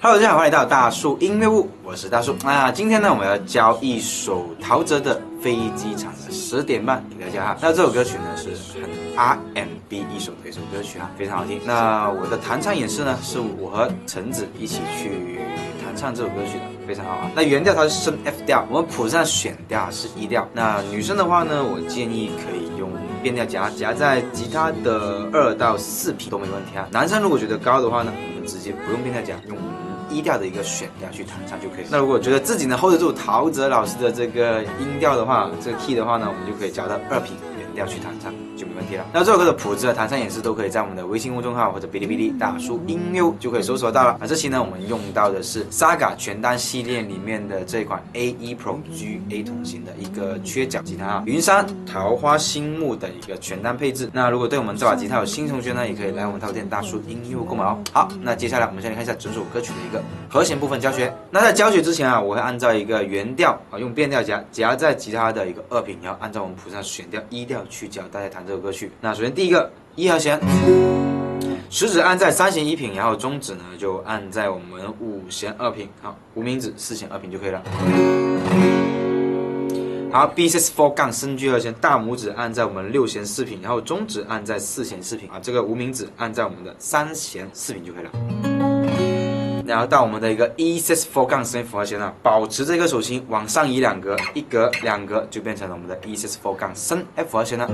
Hello，大家好，欢迎来到大树音乐屋，我是大树。那今天呢，我们要教一首陶喆的《飞机场的十点半》给大家哈。那这首歌曲呢是很 RMB 一首的一首歌曲哈，非常好听。那我的弹唱演示呢，是我和橙子一起去弹唱这首歌曲的，非常好啊。那原调它是升 F 调，我们谱上选调是 E 调。那女生的话呢，我建议可以用变调夹夹在吉他的二到四频都没问题啊。男生如果觉得高的话呢，我们直接不用变调夹，用。低调的一个选调去弹唱就可以。那如果觉得自己能 hold 得住陶喆老师的这个音调的话，这个 key 的话呢，我们就可以加到二品原调去弹唱就没问题了。那这首歌的谱子和弹唱演示都可以在我们的微信公众号或者哔哩哔哩大叔音乐就可以搜索到了。那，这期呢我们用到的是 Saga 全单系列里面的这款 A1 Pro GA 同型的一个缺角吉他啊，云山桃花心木的一个全单配置。那如果对我们这把吉他有新同学呢，也可以来我们套店大叔音乐购买哦。好，那接下来我们先来看一下整首歌曲的一个。和弦部分教学，那在教学之前啊，我会按照一个原调啊，用变调夹夹在吉他的一个二品，然后按照我们谱上选调一调去教大家弹这首歌曲。那首先第一个一和弦，食指按在三弦一品，然后中指呢就按在我们五弦二品，好，无名指四弦二品就可以了。好，B C four 杠升 G 二弦，大拇指按在我们六弦四品，然后中指按在四弦四品啊，这个无名指按在我们的三弦四品就可以了。然后到我们的一个 E sus four 杠升 F 和弦了，保持这个手型往上移两格，一格两格就变成了我们的 E sus four 杠升 F 和弦了。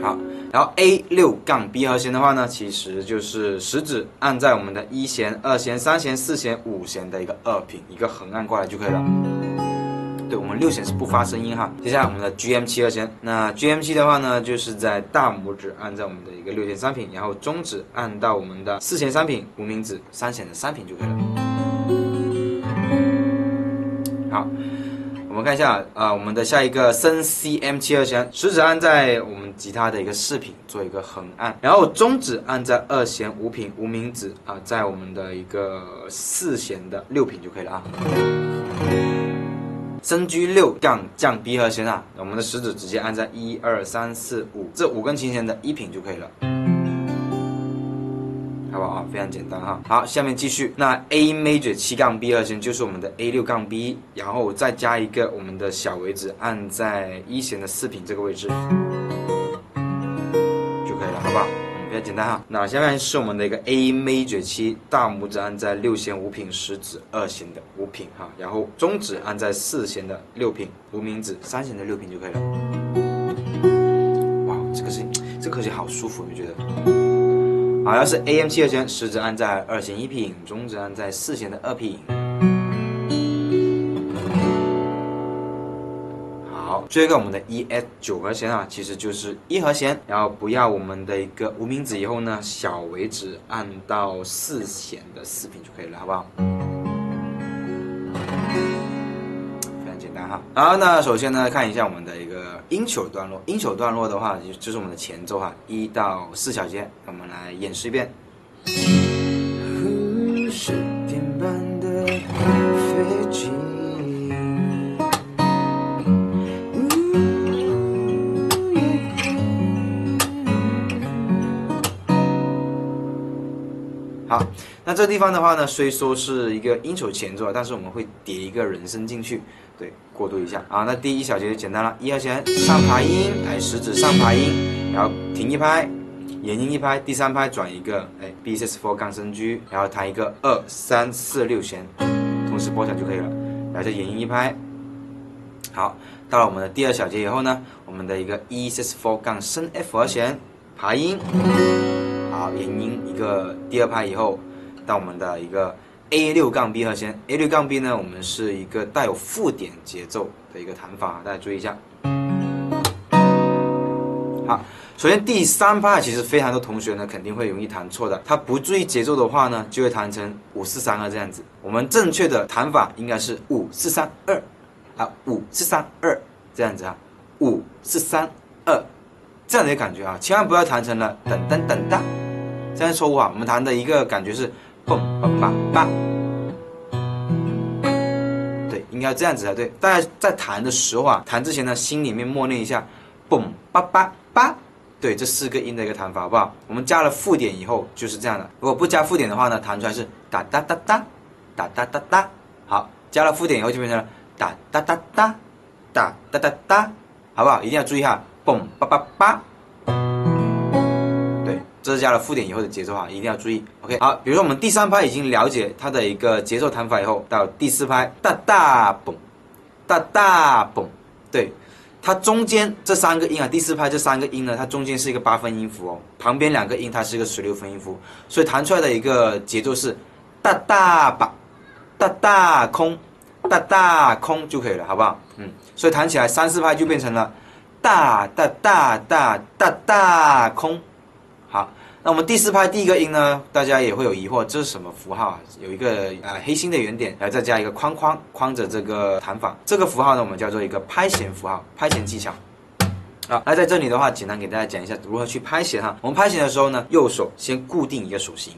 好，然后 A 六杠 B 和弦的话呢，其实就是食指按在我们的一弦、二弦、三弦、四弦、五弦的一个二品，一个横按过来就可以了。对我们六弦是不发声音哈。接下来我们的 G M 七二弦，那 G M 七的话呢，就是在大拇指按在我们的一个六弦三品，然后中指按到我们的四弦三品，无名指三弦的三品就可以了。好，我们看一下啊，我们的下一个升 C M 七二弦，食指按在我们吉他的一个四品，做一个横按，然后中指按在二弦五品，无名指啊在我们的一个四弦的六品就可以了啊。升 G 六杠降 B 和弦啊，我们的食指直接按在一二三四五这五根琴弦的一品就可以了，好不好？非常简单哈。好，下面继续，那 A major 七杠 B 和弦就是我们的 A 六杠 B，然后再加一个我们的小尾指按在一弦的四品这个位置简单哈，那下面是我们的一个 A major 七，大拇指按在六弦五品，食指二弦的五品哈，然后中指按在四弦的六品，无名指三弦的六品就可以了。哇，这个声音这个和弦好舒服，你觉得？好，要是 A M 七二弦，食指按在二弦一品，中指按在四弦的二品。最后一个我们的 E S 九和弦啊，其实就是一和弦，然后不要我们的一个无名指以后呢，小尾指按到四弦的四品就可以了，好不好？非常简单哈。好，那首先呢，看一下我们的一个音球段落。音球段落的话，就就是我们的前奏哈，一到四小节，我们来演示一遍。那这地方的话呢，虽说是一个音球前奏，但是我们会叠一个人声进去，对，过渡一下啊。那第一小节就简单了，一和弦上爬音，哎，食指上爬音，然后停一拍，延音一拍，第三拍转一个，哎，B C S four 钢升 G，然后弹一个二三四六弦，同时拨响就可以了，然后再延音一拍。好，到了我们的第二小节以后呢，我们的一个 E sus four 杠升 F 和弦，爬音。好，延音一个第二拍以后，到我们的一个 A 六杠 B 和弦，A 六杠 B 呢，我们是一个带有附点节奏的一个弹法，大家注意一下。好，首先第三拍其实非常多同学呢肯定会容易弹错的，他不注意节奏的话呢，就会弹成五四三二这样子。我们正确的弹法应该是五四三二，啊，五四三二这样子啊，五四三二这样的一个感觉啊，千万不要弹成了噔噔噔噔。这样错误啊！我们弹的一个感觉是嘣嘣吧吧，对，应该这样子才对。大家在弹的时候啊，弹之前呢，心里面默念一下嘣吧吧吧，对，这四个音的一个弹法，好不好？我们加了附点以后就是这样的。如果不加附点的话呢，弹出来是哒哒哒哒，哒哒哒哒。好，加了附点以后就变成了哒哒哒哒，哒哒哒哒，好不好？一定要注意哈，嘣叭叭叭。这是加了附点以后的节奏哈，一定要注意。OK，好，比如说我们第三拍已经了解它的一个节奏弹法以后，到第四拍哒哒嘣，哒哒嘣，对。它中间这三个音啊，第四拍这三个音呢，它中间是一个八分音符哦，旁边两个音它是一个十六分音符，所以弹出来的一个节奏是大大把，大大空，大大空就可以了，好不好？嗯，所以弹起来三四拍就变成了大大大大大大空，那我们第四拍第一个音呢，大家也会有疑惑，这是什么符号啊？有一个啊黑心的圆点，然后再加一个框框，框着这个弹法。这个符号呢，我们叫做一个拍弦符号，拍弦技巧。啊，那在这里的话，简单给大家讲一下如何去拍弦哈。我们拍弦的时候呢，右手先固定一个手型，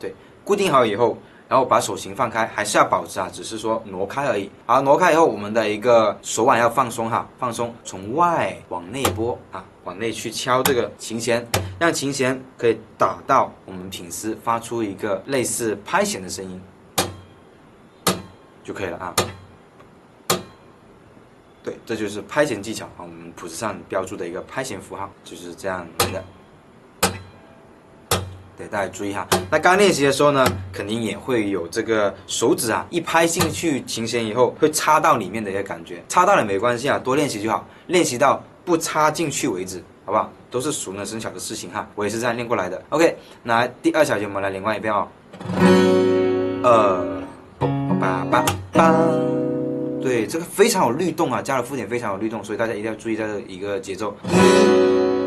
对，固定好以后。然后把手型放开，还是要保持啊，只是说挪开而已。好，挪开以后，我们的一个手腕要放松哈，放松，从外往内拨啊，往内去敲这个琴弦，让琴弦可以打到我们品丝，发出一个类似拍弦的声音就可以了啊。对，这就是拍弦技巧啊，我们谱子上标注的一个拍弦符号就是这样来的。对，大家注意哈。那刚练习的时候呢，肯定也会有这个手指啊，一拍进去琴弦以后，会插到里面的一个感觉。插到了没关系啊，多练习就好，练习到不插进去为止，好不好？都是熟能生巧的事情哈。我也是这样练过来的。OK，那第二小节我们来连贯一遍哦。二，八八八，对，这个非常有律动啊，加了附点非常有律动，所以大家一定要注意这一个节奏。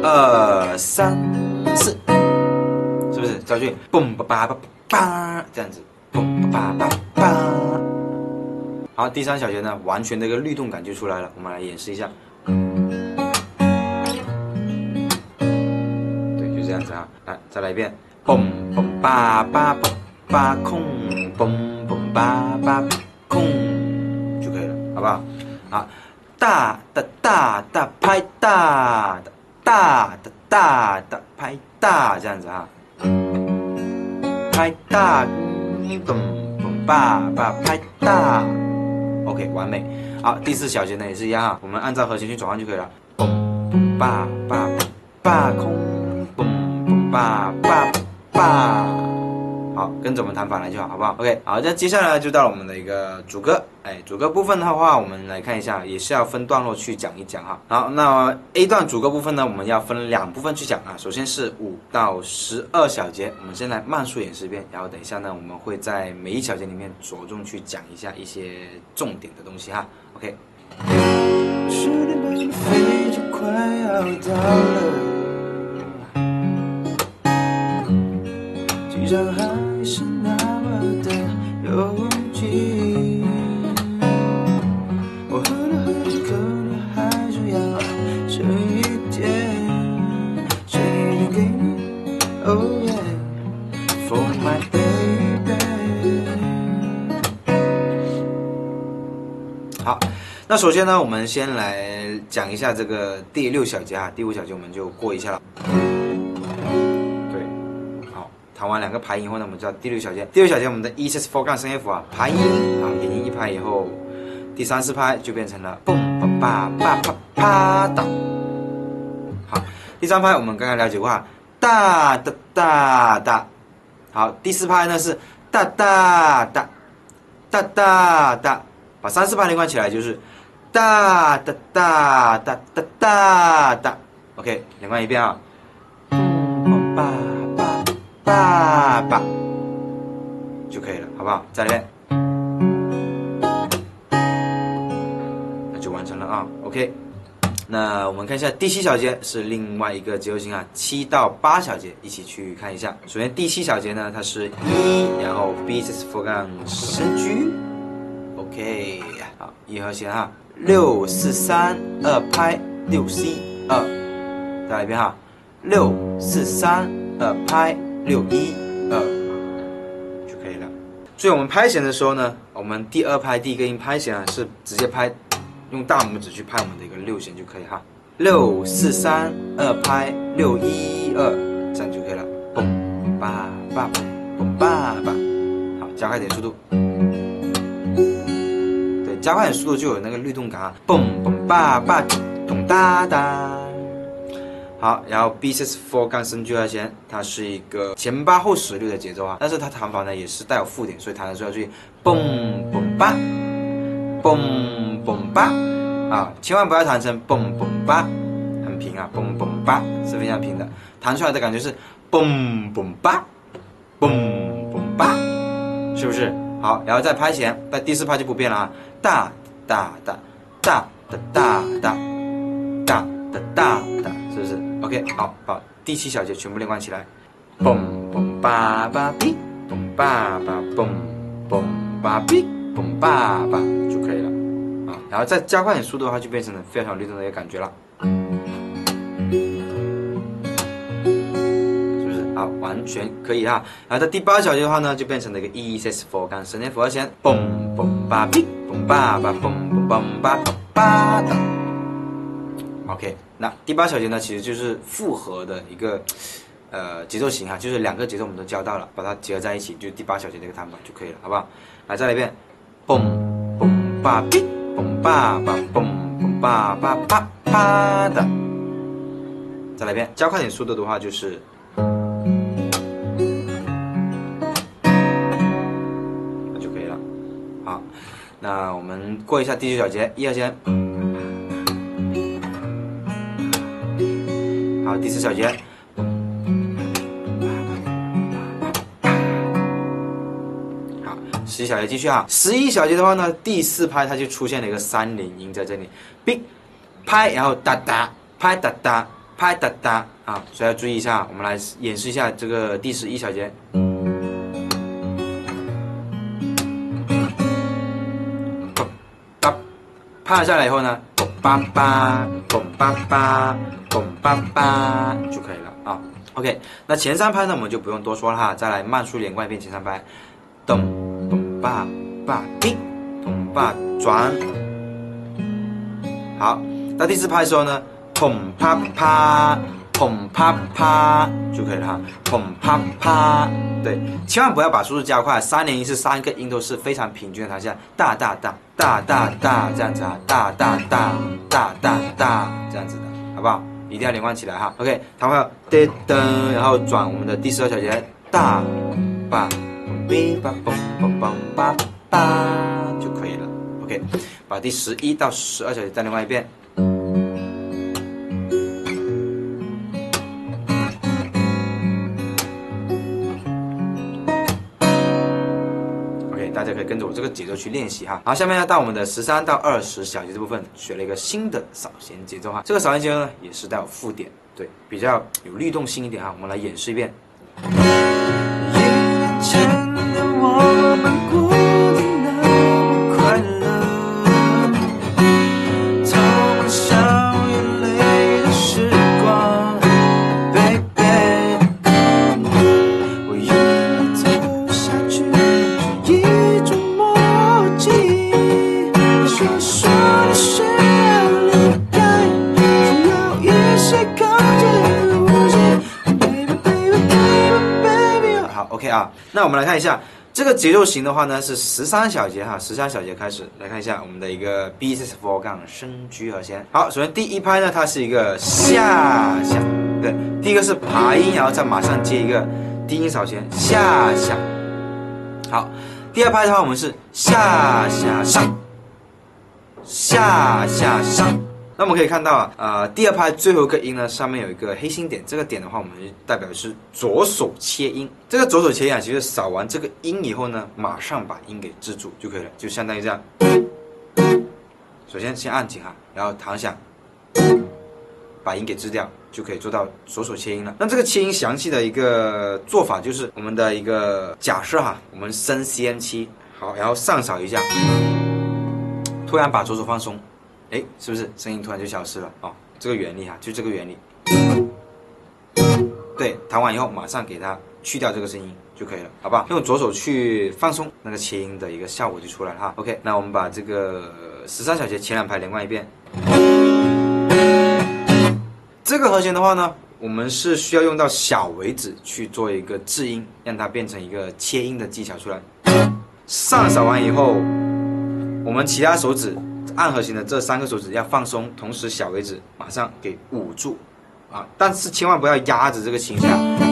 二三四。是不是？造句，嘣吧吧吧吧，这样子，嘣吧吧吧。好，第三小节呢，完全的一个律动感就出来了。我们来演示一下。对，就这样子啊。来，再来一遍，嘣嘣吧吧吧吧空，嘣嘣吧吧空，就可以了，好不好？好，大的大的拍大的，大的大的拍大，这样子啊。拍大，你蹦蹦爸爸拍大，OK 完美。好，第四小节呢也是一样啊，我们按照和弦去转换就可以了。咚咚爸爸爸空，咚咚爸爸爸。好，跟着我们弹法来就好，好不好？OK，好，那接下来就到了我们的一个主歌，哎，主歌部分的话，我们来看一下，也是要分段落去讲一讲哈。好，那 A 段主歌部分呢，我们要分两部分去讲啊。首先是五到十二小节，我们先来慢速演示一遍，然后等一下呢，我们会在每一小节里面着重去讲一下一些重点的东西哈。OK。是那那首先呢，我们先来讲一下这个第六小节啊，第五小节我们就过一下了。对，好弹完两个拍音以后呢，我们叫第六小节。第六小节我们的 E sus four 杠升 F 啊，拍音啊，延音一拍以后，第三四拍就变成了嘣吧吧啪啪哒。好，第三拍我们刚刚了解过啊，哒哒哒哒。好，第四拍呢是哒哒哒哒哒哒，把三四拍连贯起来就是哒哒哒哒哒哒哒。OK，连贯一遍啊，嘣吧。爸爸就可以了，好不好？再来一遍，那就完成了啊。OK，那我们看一下第七小节是另外一个节奏型啊，七到八小节一起去看一下。首先第七小节呢，它是一，然后 B 是副杠升 G。OK，好，一和弦哈，六四三二拍，六 C 二，再来一遍哈，六四三二拍。六一二就可以了。所以我们拍弦的时候呢，我们第二拍第一个音拍弦啊，是直接拍，用大拇指去拍我们的一个六弦就可以哈。六四三二拍六一二，这样就可以了。嘣叭叭嘣叭叭，好，加快点速度。加快点速度就有那个律动感啊。嘣嘣吧吧咚哒哒。好，然后 B 4杠升 G 二弦，它是一个前八后十六的节奏啊，但是它弹法呢也是带有附点，所以弹的时候要注意，嘣嘣吧，嘣嘣吧，啊，千万不要弹成嘣嘣吧，很平啊，嘣嘣吧是非常平的，弹出来的感觉是嘣嘣吧，嘣嘣吧，是不是？好，然后再拍弦，那第四拍就不变了啊，哒哒哒哒哒哒哒哒哒哒哒，是不是？OK，好，把第七小节全部连贯起来，嘣嘣叭叭哔，嘣叭叭嘣嘣叭哔，嘣叭叭就可以了啊。然后再加快点速度的话，就变成了非常律动的一个感觉了，是不是？好，完全可以哈。然后在第八小节的话呢，就变成了一个 E C S Four 杠升 F 二弦，嘣嘣叭哔，嘣叭叭嘣嘣嘣叭叭叭的。OK。那第八小节呢，其实就是复合的一个呃节奏型哈，就是两个节奏我们都教到了，把它结合在一起，就第八小节这个弹法就可以了，好不好？来，再来一遍，嘣嘣叭哔，嘣叭叭嘣嘣叭叭叭叭的，再来一遍，加快点速度的话就是那我们过一下第九小节，一二弦。好，第四小节。好，十一小节继续啊。十一小节的话呢，第四拍它就出现了一个三连音在这里，b 拍，然后哒哒，拍哒哒，拍哒哒啊，所以要注意一下。我们来演示一下这个第十一小节。拍下来以后呢，嘣叭叭，嘣叭叭，嘣叭叭就可以了啊。OK，那前三拍呢我们就不用多说了哈，再来慢速连贯一遍前三拍，咚咚叭叭滴，咚叭转。好，那第四拍的时候呢，砰啪啪。砰啪啪就可以了哈，砰啪啪，对，千万不要把速度加快，三连音是三个音都是非常平均的弹下，大大大大大大这样子啊，大大大大大大这样子的，好不好？一定要连贯起来哈。OK，弹会噔噔，然后转我们的第十二小节，大吧哔吧嘣嘣嘣吧吧就可以了。OK，把第十一到十二小节再连贯一遍。可以跟着我这个节奏去练习哈。好，下面要到我们的十三到二十小节这部分，学了一个新的扫弦节奏哈。这个扫弦节奏呢，也是带有附点，对，比较有律动性一点哈。我们来演示一遍。节奏型的话呢，是十三小节哈，十三小节开始来看一下我们的一个 B C four 杠升 G 和弦。好，首先第一拍呢，它是一个下下，对，第一个是爬音，然后再马上接一个低音扫弦下下。好，第二拍的话，我们是下下上，下下上。那我们可以看到啊，呃，第二拍最后一个音呢，上面有一个黑心点，这个点的话，我们就代表的是左手切音。这个左手切音啊，其实扫完这个音以后呢，马上把音给制住就可以了，就相当于这样。首先先按紧哈，然后弹响，把音给制掉，就可以做到左手切音了。那这个切音详细的一个做法就是我们的一个假设哈，我们升 C N 七，好，然后上扫一下，突然把左手放松。哎，是不是声音突然就消失了哦？这个原理哈，就这个原理。对，弹完以后马上给它去掉这个声音就可以了，好不好？用左手去放松，那个切音的一个效果就出来了哈。OK，那我们把这个十三小节前两拍连贯一遍。这个和弦的话呢，我们是需要用到小尾指去做一个制音，让它变成一个切音的技巧出来。上扫完以后，我们其他手指按和弦的这三个手指要放松，同时小尾指马上给捂住啊！但是千万不要压着这个琴弦，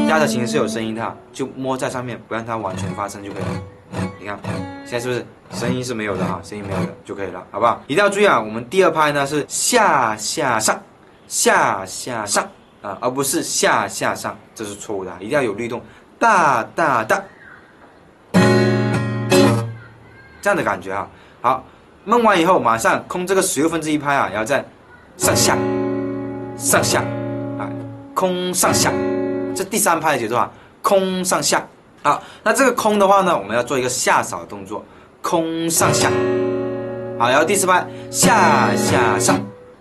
压着琴是有声音的，就摸在上面，不让它完全发声就可以了。你看，现在是不是声音是没有的哈？声音没有的就可以了，好不好？一定要注意啊！我们第二拍呢是下下上，下下上啊，而不是下下上，这是错误的，一定要有律动，大大大。这样的感觉啊，好，闷完以后马上空这个十六分之一拍啊，然后再上下，上下，啊，空上下，这第三拍的节奏啊，空上下，好，那这个空的话呢，我们要做一个下扫的动作，空上下，好，然后第四拍下下上，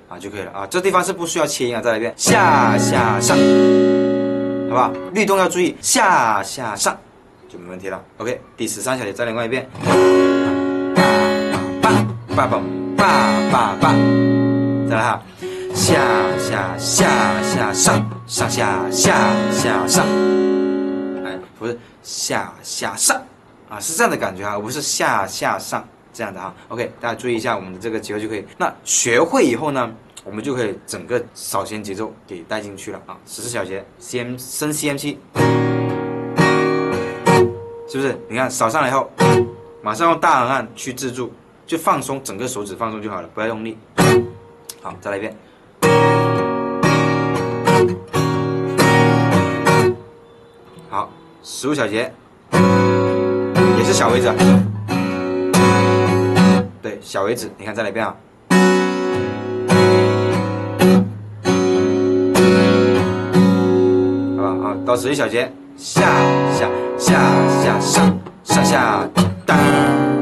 啊就可以了。啊，这地方是不需要切音啊，再来一遍下下上，好不好？律动要注意下下上。就没问题了。OK，第十三小节再来过一遍。爸爸爸爸爸，再来哈，下下下下上上下下下上，哎，不是下下上啊，是这样的感觉啊，不是下下上这样的哈。OK，大家注意一下我们的这个节奏就可以。那学会以后呢，我们就可以整个扫弦节奏给带进去了啊。十四小节，C 升 C M 七，是不是？你看扫上来以后，马上用大横按去制住。就放松整个手指，放松就好了，不要用力。好，再来一遍。好，十五小节，也是小尾指。对，小尾指，你看再来一遍啊。好吧，好，到十一小节，下下下下上上下当。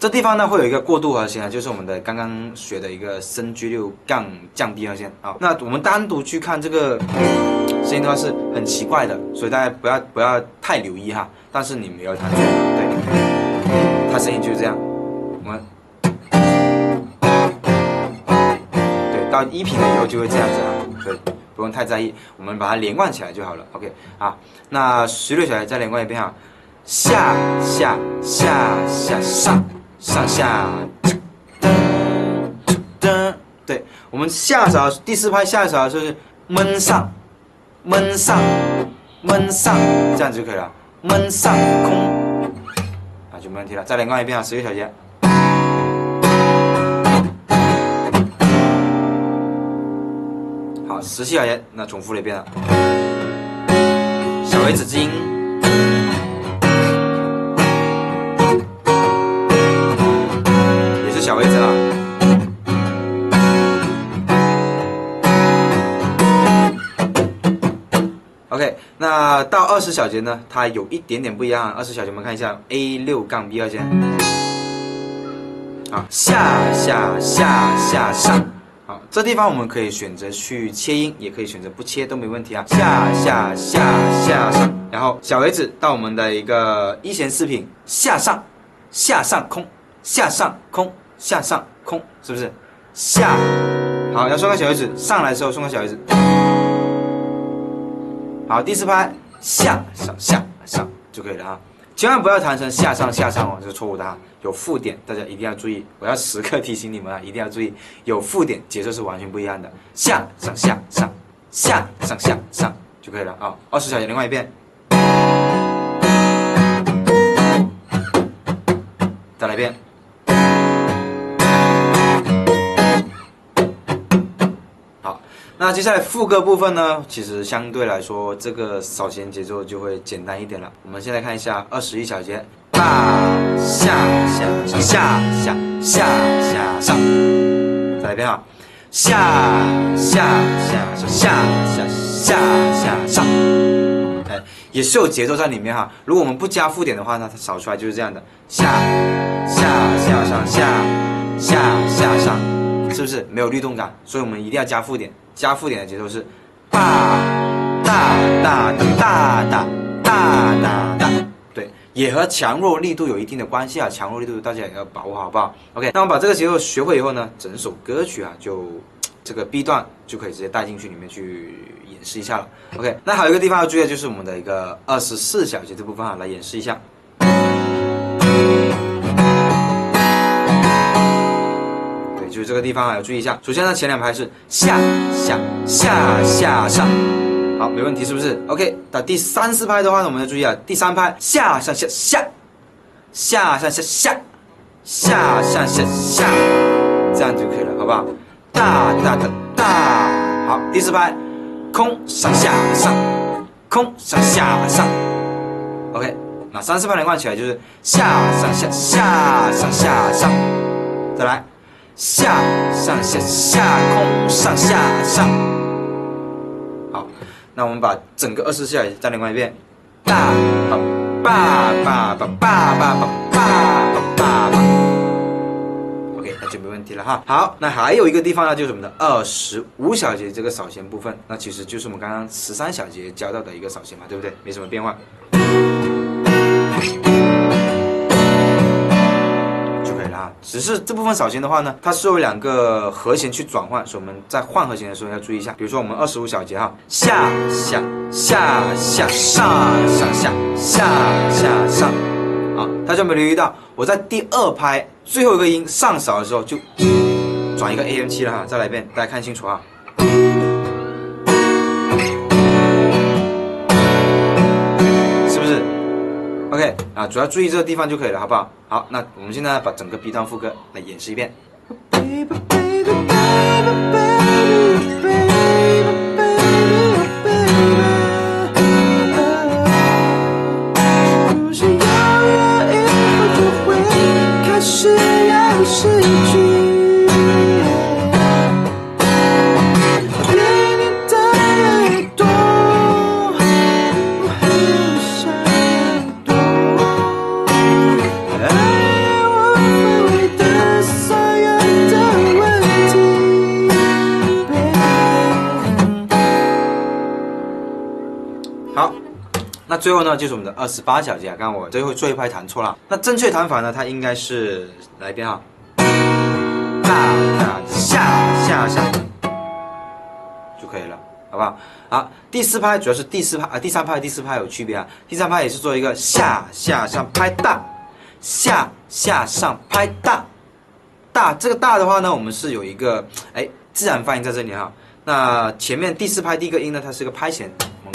这地方呢会有一个过渡和弦啊，就是我们的刚刚学的一个升 G 六杠降 B 和弦啊。那我们单独去看这个声音的话是很奇怪的，所以大家不要不要太留意哈。但是你没有弹错，对，它声音就是这样。我们对到一品了以后就会这样子啊，所以不用太在意，我们把它连贯起来就好了。OK 啊，那十六小节再连贯一遍啊，下下下下上。上下，噔噔，对，我们下扫第四拍下扫就是闷上，闷上，闷上，这样子就可以了。闷上空，啊就没问题了。再连贯一遍啊，十六小节。好，十七小节，那重复了一遍了。小尾指字音。那到二十小节呢，它有一点点不一样。二十小节我们看一下 A 六杠 B 二弦，啊，下下下下上，好，这地方我们可以选择去切音，也可以选择不切都没问题啊。下下下下上，然后小尾指到我们的一个一弦四品，下上下上空，下上空下上空，是不是？下，好，要送个小尾指，上来的时候送个小尾指。好，第四拍下上下上就可以了啊，千万不要弹成下上下上哦，这是错误的啊，有附点，大家一定要注意，我要时刻提醒你们啊，一定要注意，有附点节奏是完全不一样的，下上下上下上下上就可以了啊，二十小节另外一遍，再来一遍。那接下来副歌部分呢，其实相对来说，这个扫弦节奏就会简单一点了。我们先来看一下二十一小节，大下下下下下下下上，再来一遍啊，下下下下下下下下上，哎，也是有节奏在里面哈。如果我们不加附点的话呢，它扫出来就是这样的，下下下上下下下上，是不是没有律动感？所以我们一定要加附点。加附点的节奏是大大大大大大大大，对，也和强弱力度有一定的关系啊，强弱力度大家也要把握好，好不好？OK，那我们把这个节奏学会以后呢，整首歌曲啊就。这个 B 段就可以直接带进去里面去演示一下了。OK，那还有一个地方要注意的就是我们的一个二十四小节这部分啊，来演示一下。就是这个地方啊，要注意一下。首先呢，前两拍是下下下下上，好，没问题是不是？OK，到第三四拍的话呢，我们要注意啊，第三拍下上下下下上下下下上下下，这样就可以了，好不好？大大的大，好，第四拍空上下上，空上下上，OK，那三四拍连贯起来就是下上下下上下上，再来下上下下空上下上，好，那我们把整个二十四小节再连贯一遍，大爸爸爸爸爸爸爸爸爸爸。OK，那就没问题了哈。好，那还有一个地方呢，就是我们的二十五小节这个扫弦部分，那其实就是我们刚刚十三小节教到的一个扫弦嘛，对不对？没什么变化，只是这部分扫弦的话呢，它是有两个和弦去转换，所以我们在换和弦的时候要注意一下。比如说我们二十五小节哈，下下下下上上下下下上。啊，大家有没有留意到，我在第二拍最后一个音上扫的时候就转一个 AM 七了哈，再来一遍，大家看清楚啊，？OK 啊，主要注意这个地方就可以了，好不好？好，那我们现在把整个 B 段副歌来演示一遍。最后呢，就是我们的二十八小节啊。刚刚我最后最后一拍弹错了，那正确弹法呢，它应该是来一遍哈，大大下下下就可以了，好不好？好，第四拍主要是第四拍啊，第三拍第四拍有区别啊。第三拍也是做一个下下上拍大，下下上拍大，大这个大的话呢，我们是有一个哎自然发音在这里哈。那前面第四拍第一个音呢，它是个拍弦。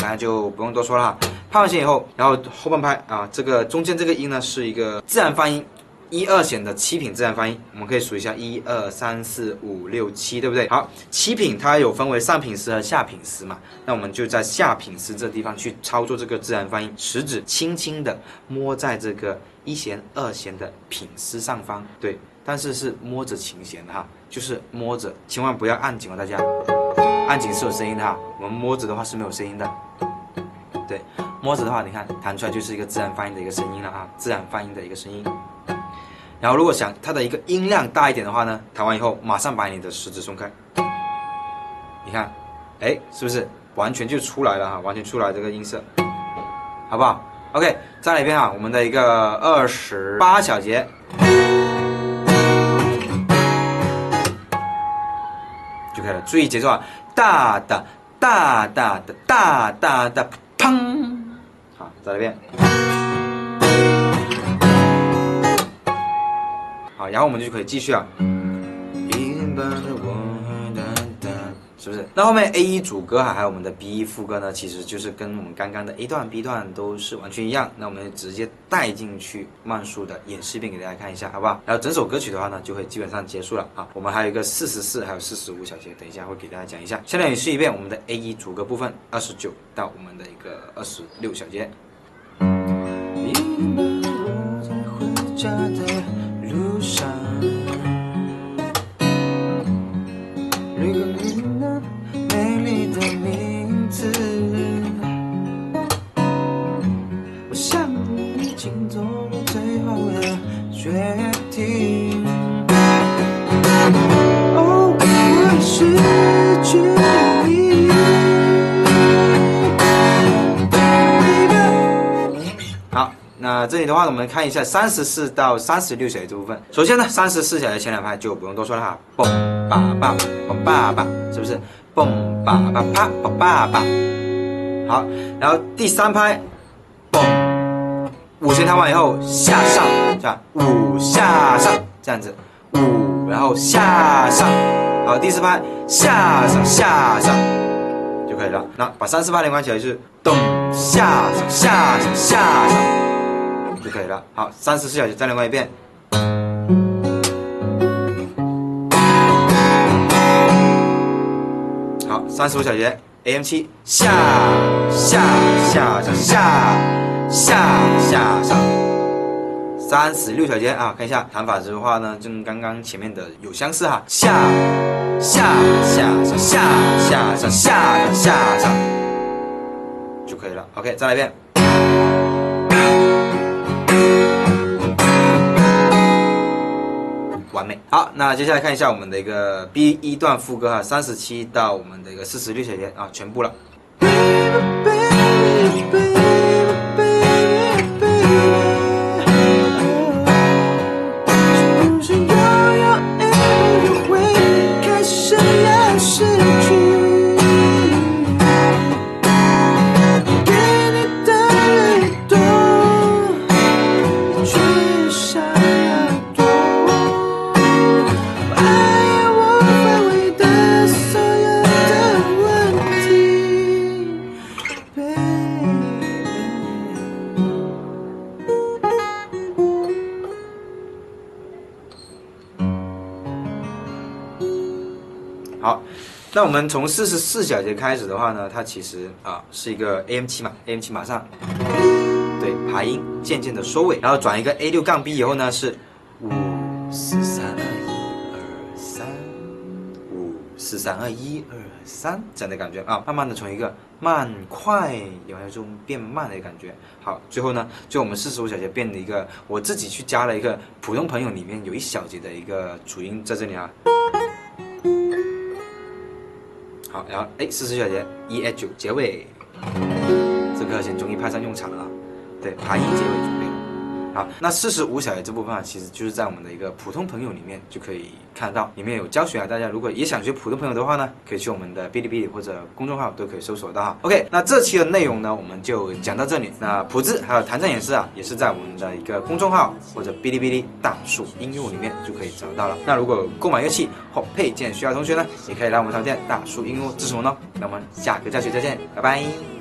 那就不用多说了哈，拍完弦以后，然后后半拍啊，这个中间这个音呢是一个自然发音，一二弦的七品自然发音，我们可以数一下一二三四五六七，对不对？好，七品它有分为上品丝和下品丝嘛，那我们就在下品丝这地方去操作这个自然发音，食指轻轻的摸在这个一弦二弦的品丝上方，对，但是是摸着琴弦的哈，就是摸着，千万不要按紧哦，大家。按紧是有声音的哈，我们摸着的话是没有声音的。对，摸着的话，你看弹出来就是一个自然发音的一个声音了啊，自然发音的一个声音。然后如果想它的一个音量大一点的话呢，弹完以后马上把你的食指松开，你看，哎，是不是完全就出来了哈？完全出来这个音色，好不好？OK，再来一遍啊，我们的一个二十八小节。就可以了，注意节奏啊！大大大大的大大的砰！好，再来一遍。好，然后我们就可以继续啊。是不是？那后面 A 一主歌哈，还有我们的 B 一副歌呢，其实就是跟我们刚刚的 A 段、B 段都是完全一样。那我们直接带进去慢速的演示一遍给大家看一下，好不好？然后整首歌曲的话呢，就会基本上结束了啊。我们还有一个四十四，还有四十五小节，等一下会给大家讲一下。现在演示一遍我们的 A 一主歌部分，二十九到我们的一个二十六小节。那这的话，我们看一下三十四到三十六小节这部分。首先呢，三十四小节前两拍就不用多说了哈，嘣爸爸嘣爸爸，是不是？蹦吧吧啪吧吧吧。好，然后第三拍，蹦，五弦弹完以后下上，这样五下上这样子，五然后下上。好，第四拍下上下上就可以了。那把三四拍连贯起来就是咚下上下上下上就可以了。好，三十四小节再连贯一遍。好，三十五小节。AM 七下下下上下下下上，三十六小节啊，看一下弹法的话呢，就跟刚刚前面的有相似哈，下下下上下下上下上下上就可以了。OK，再来一遍，完美。好，那接下来看一下我们的一个 B 一段副歌哈，三十七到我们的一个四十六小节啊，全部了。那我们从四十四小节开始的话呢，它其实啊是一个 AM 七嘛，AM 七马上对爬音渐渐的收尾，然后转一个 A 六杠 B 以后呢是五四三二一二三，五四三二一二三这样的感觉啊，慢慢的从一个慢快有一种变慢的感觉。好，最后呢就我们四十五小节变了一个，我自己去加了一个普通朋友里面有一小节的一个主音在这里啊。好，然后哎，四十小节一 A 九结尾，这个和弦终于派上用场了，对，爬音结尾。好，那四十五小节这部分啊，其实就是在我们的一个普通朋友里面就可以看得到，里面有教学啊。大家如果也想学普通朋友的话呢，可以去我们的哔哩哔哩或者公众号都可以搜索到哈。OK，那这期的内容呢，我们就讲到这里。那谱子还有弹唱演示啊，也是在我们的一个公众号或者哔哩哔哩大树音乐里面就可以找到了。那如果购买乐器或配件需要同学呢，也可以来我们商店大树音乐支持我们哦。那我们下个教学再见，拜拜。